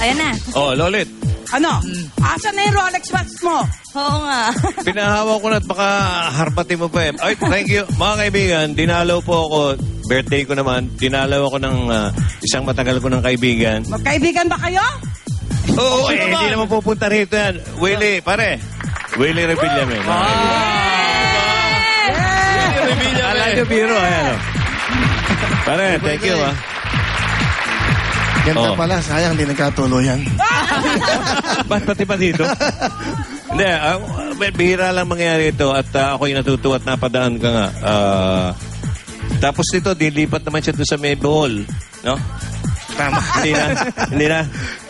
Ayan na. Oh, Lolit. Ano? Asan na yung Rolex watch mo? Oo nga. Pinahawa ko na at baka harbatin mo pa eh. Ay, thank you. Mga kaibigan, dinalaw po ako. Birthday ko naman. Dinalaw ako ng ah, isang matagal ko ng kaibigan. Magkaibigan ba kayo? Oo, eh, hindi naman pupunta rito yan. Willie, pare. Willie Revillame. mga kaibigan. Alam nyo, biro. Ayan, oh. Pare, thank you, ah. Ganda Oh. pala, sayang hindi nagkatuloyan. Ba't pati pa dito? Hindi, ah, bihira lang mangyari ito at ah, ako'y natutuwa at napadaan ka nga. Ah, tapos dito, dilipat naman siya doon sa may bohol. No? Tama. Hindi na. Hindi na.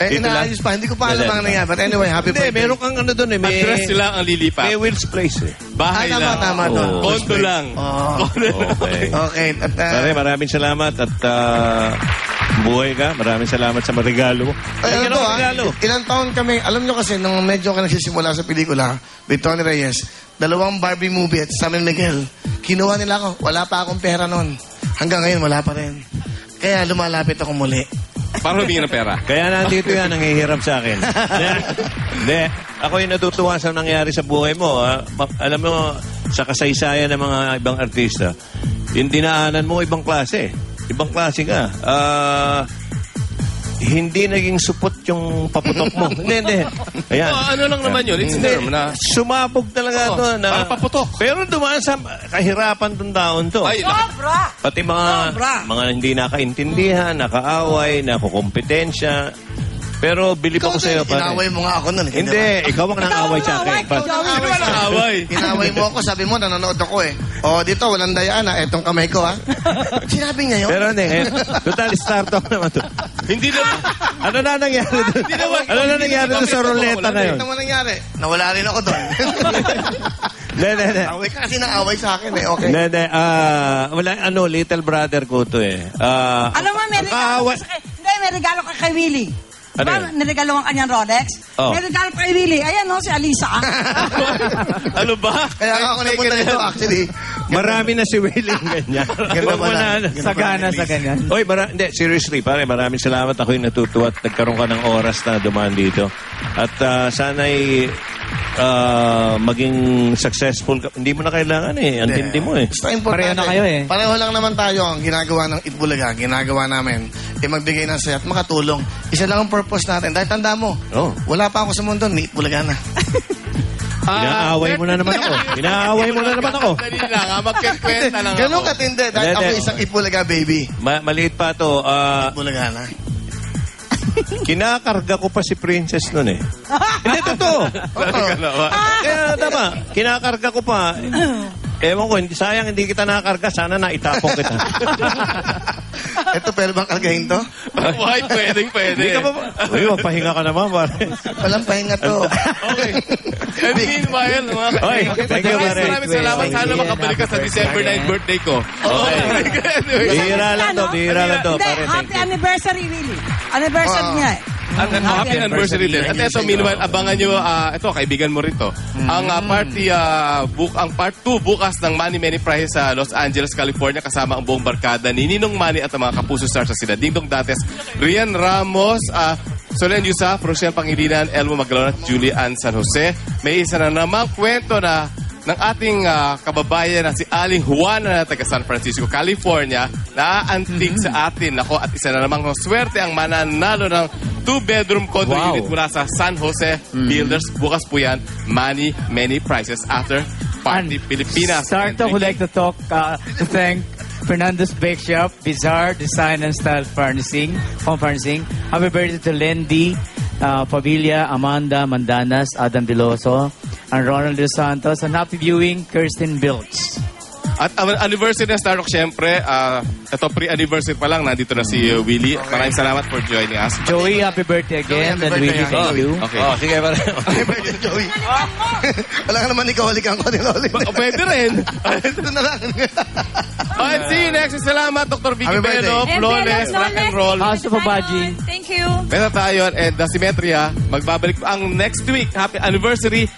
Eh, Dito lang. inaayos pa. Hindi ko pa alam Hindi. ang nangyari. But anyway, happy Hindi, birthday. meron kang ano doon eh. May, Address sila ang lilipat. may Will's Place eh. Bahay Ah, tama, lang. tama Oo. doon. Kondo lang. Oh. Okay. Okay. At, uh, Pare, maraming salamat at ah, buhay ka. Maraming salamat sa regalo mo. Ay, ano to, ah, regalo. ilang taon kami, alam nyo kasi, nung medyo ka nagsisimula sa pelikula, with Tony Reyes, dalawang Barbie movie at San Miguel, kinuha nila ako. Wala pa akong pera noon. Hanggang ngayon, wala pa rin. Kaya lumalapit ako muli. Para humingi ng pera. Kaya nandito yan, nangihiram sa akin. Hindi. Ako yung natutuwa sa nangyari sa buhay mo. ah. Alam mo, sa kasaysayan ng mga ibang artista, yung dinaanan mo, ibang klase. Ibang klase ka. Ah, hindi naging supot yung paputok mo. hindi, hindi. Ayan. Oh, ano lang naman yun? It's Hindi. norm na... Sumabog talaga Oo, to. Na, parang paputok. Pero dumaan sa kahirapan tong taon to. Ay, Sobra! Pati mga Sobra. mga hindi nakaintindihan, nakaaway, nakukompetensya. Pero bilib ako sa'yo, pare. Inaway mo nga ako noon. Hindi, ikaw ang nang-away sa akin. Ikaw ang ba nang-away? Inaway mo ako, sabi mo, nanonood ako eh. O, dito, walang dayaan ah. Etong kamay ko ah. Sinabi niya yun. Pero hindi, eh, total start off naman to. Hindi na... Ano na nangyari doon? Ano na nangyari doon sa ruleta na yun? Ito mo nangyari. Nawala rin ako doon. Hindi, hindi, hindi. away ka kasi nang-away sa akin eh. Okay. Hindi, hindi. Ah, wala, ano, little brother ko to eh. Ah, Alam mo, may regalo ka sa kay- Hindi, may regalo ka kay Willie. Ano Diba, yun? niregalo ang kanyang Rolex? Oh. May regalo pa kay Willie. Ayan, no, si Alisa. ano ba? Kaya ako napunta dito actually. Marami na si Willie ganyan. Ganda Huwag mo pala. na, Sagana sa ganyan. Oy, mara- hindi, seriously, pare, maraming salamat. Ako yung natutuwa at nagkaroon ka ng oras na dumaan dito. At ah, sana'y ah, maging successful ka. Hindi mo na kailangan eh. Ang tindi mo eh. Basta importante. Pareho na kayo eh. Pareho lang naman tayo ang ginagawa ng Itbulaga, ginagawa namin, eh magbigay ng saya at makatulong. Isa lang ang purpose natin. Dahil tanda mo, Oh. wala pa ako sa mundo, ni Itbulaga na. Inaaway mo na naman ako. Inaaway mo na naman ako. Dali lang, ah, magkikwenta lang ako. Ganun katindi. Dahil Hindi, ako hindi. isang Itbulaga baby. Ma- maliit pa to. Ah, Itbulaga na. Kinakarga ko pa si Princess nun eh. Hindi, totoo. Kaya tama, kinakarga ko pa. Ewan ko, hindi, sayang hindi kita nakakarga. Sana naitapong kita. Ito, pwede bang kargahin to? Why? Pwedeng, pwede. Hindi ka ba? Uy, magpahinga ka naman, pare. Walang pahinga to. Okay. And meanwhile, mga Oy, thank you, pare. maraming salamat. Sana makabalik ka sa December 9 birthday ko. Okay. Bihira lang to, bihira lang to. Hindi, happy anniversary, Willie. Anniversary niya eh. Ang ang happy anniversary din. At ito, meanwhile, abangan nyo, ah, ito, kaibigan mo rito. Ang ah, party, ah, book, ang part 2 bukas ng Money Many Prizes sa Los Angeles, California, kasama ang buong barkada ni Ninong Manny at ang mga kapuso stars sa sila. Dingdong Dates, Rian Ramos, ah, Solen Yusaf, Rochelle Pangilinan, Elmo Magalona at Julie Ann San Jose. May isa na namang kwento na ng ating ah, kababayan na si Aling Juana na taga San Francisco, California, na aantig sa atin. Ako, at isa na namang swerte ang mananalo ng two-bedroom condo Wow. unit mula sa San Jose Builders. Bukas po yan, money, many prizes after Party Pilipinas. Start off, would like to talk, uh, to thank Fernando's Bake Shop, Bizarre Design and Style Furnishing, Home Furnishing. Happy birthday to Lendy, uh, Pavilla, Amanda Mandanas, Adam Veloso, and Ronald Dos Santos. And happy viewing, Kirsten Bilks. At anniversary ng Starrock, syempre, ah, ito pre-anniversary pa lang, nandito na si uh, Willie. Maraming salamat for joining us. Joey, happy birthday again. Joey, happy and Willie, birthday. thank you. Okay. Oh, sige, pare. Ay, pwede, Joey. Wala ka naman ikaw, halikan ko ni Loli. Pwede rin. Ito na lang. Oh, and see you next. Salamat, Dr. Vicky Happy birthday. Belo, Flawless, Rock and Roll. House of Abaji. Thank you. Beta tayo and the Symmetria. Magbabalik ang next week. Happy anniversary.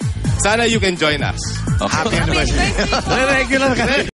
Sana you can join us. Happy anniversary. Regular ka.